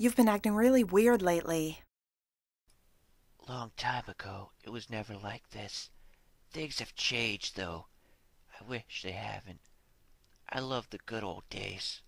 You've been acting really weird lately. Long time ago, it was never like this. Things have changed, though. I wish they haven't. I love the good old days.